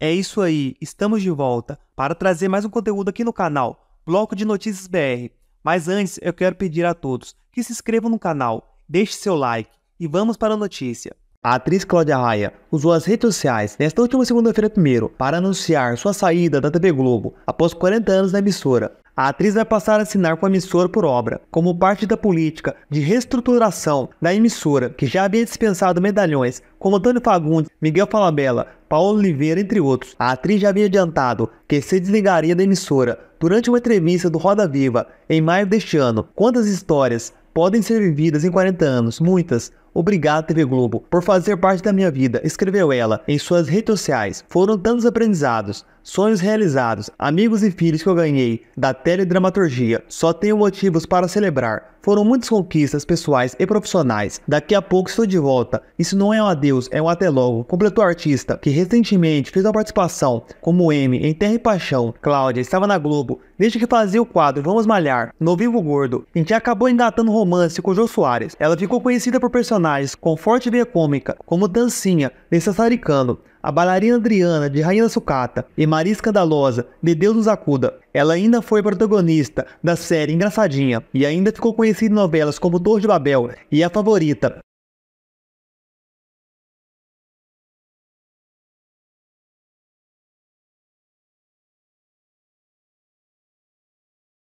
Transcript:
É isso aí, estamos de volta para trazer mais um conteúdo aqui no canal Bloco de Notícias BR. Mas antes, eu quero pedir a todos que se inscrevam no canal, deixe seu like e vamos para a notícia. A atriz Cláudia Raia usou as redes sociais nesta última segunda-feira primeiro para anunciar sua saída da TV Globo após 40 anos na emissora. A atriz vai passar a assinar com a emissora por obra, como parte da política de reestruturação da emissora, que já havia dispensado medalhões como Antônio Fagundes, Miguel Falabella, Paulo Oliveira, entre outros. A atriz já havia adiantado que se desligaria da emissora durante uma entrevista do Roda Viva em maio deste ano. Quantas histórias podem ser vividas em 40 anos? Muitas. Obrigado, TV Globo, por fazer parte da minha vida, escreveu ela em suas redes sociais. Foram tantos aprendizados, sonhos realizados, amigos e filhos que eu ganhei da teledramaturgia. Só tenho motivos para celebrar. Foram muitas conquistas pessoais e profissionais. Daqui a pouco estou de volta. Isso não é um adeus, é um até logo. Completou a artista, que recentemente fez uma participação como M em Terra e Paixão. Cláudia estava na Globo desde que fazia o quadro Vamos Malhar, no Vivo Gordo, em que acabou engatando romance com Jô Soares. Ela ficou conhecida por personagens personagens com forte veia cômica, como Dancinha, de Sassaricano, a bailarina Adriana, de Rainha Sucata, e Maria Escandalosa, de Deus nos acuda. Ela ainda foi protagonista da série Engraçadinha, e ainda ficou conhecida em novelas como Torre de Babel e A Favorita.